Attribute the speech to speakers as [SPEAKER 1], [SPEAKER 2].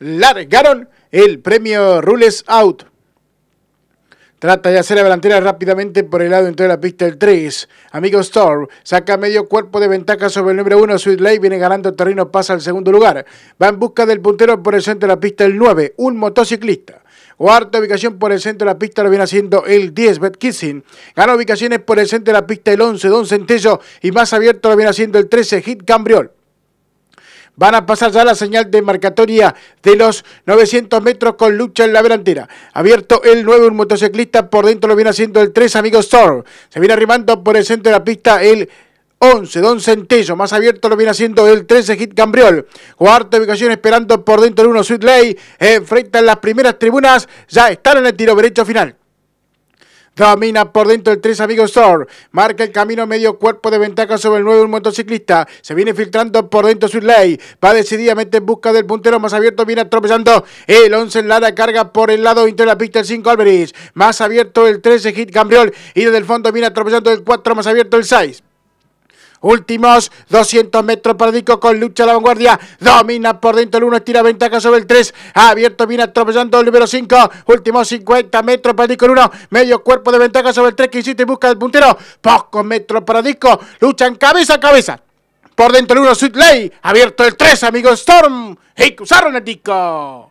[SPEAKER 1] largaron el premio Rules Out. Trata de hacer la delantera rápidamente por el lado dentro de la pista el 3. Amigo Storm saca medio cuerpo de ventaja sobre el número 1. Sweet Lake viene ganando terreno, pasa al segundo lugar. Va en busca del puntero por el centro de la pista el 9. Un motociclista. Cuarta ubicación por el centro de la pista lo viene haciendo el 10, Bet Kissing. Gana ubicaciones por el centro de la pista el 11, Don Centello. Y más abierto lo viene haciendo el 13, Hit Cambriol. Van a pasar ya la señal de marcatoria de los 900 metros con lucha en la delantera. Abierto el 9, un motociclista. Por dentro lo viene haciendo el 3, amigo Storm. Se viene arrimando por el centro de la pista el 11, Don Centello. Más abierto lo viene haciendo el 13, Hit Cambriol. Cuarta ubicación esperando por dentro el 1, Sweet Lay. Enfrentan las primeras tribunas. Ya están en el tiro derecho final. Domina por dentro el 3 Amigos Store. Marca el camino medio cuerpo de ventaja sobre el 9 un motociclista. Se viene filtrando por dentro Ley. Va decididamente en busca del puntero más abierto. Viene atropellando el 11 en la carga por el lado interior de la pista el 5 Alvarez. Más abierto el 13 Hit Cambriol. Y desde el fondo viene atropellando el 4 más abierto el 6. Últimos 200 metros para Dico con lucha a la vanguardia. Domina por dentro el 1, estira ventaja sobre el 3. Abierto, viene atropellando el número 5. Últimos 50 metros para Dico el 1. Medio cuerpo de ventaja sobre el 3 que hiciste en busca del puntero. Pocos metros para Disco. Luchan cabeza a cabeza. Por dentro el 1, Sweet Lay. Abierto el 3, amigo Storm. Y cruzaron el Disco.